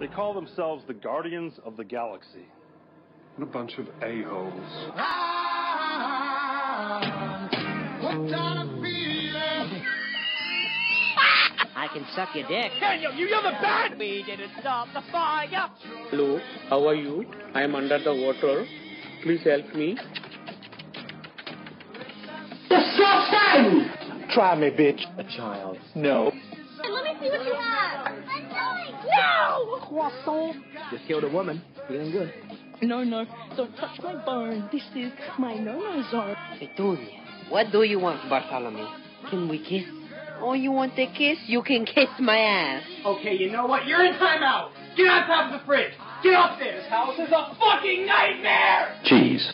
They call themselves the Guardians of the Galaxy. What a bunch of a-holes. I can suck your dick. Daniel, you you're the bad. We didn't stop the fire. Hello, how are you? I am under the water. Please help me. Try me, bitch. A child. No. Let me see what you have. No! Croissant. Just killed a woman. Feeling good. No, no, don't touch my bone. This is my no-no zone. Petunia, what do you want, Bartholomew? Can we kiss? Oh, you want to kiss? You can kiss my ass. Okay, you know what? You're in timeout. Get on top of the fridge. Get up there. This house is a fucking nightmare. Cheese.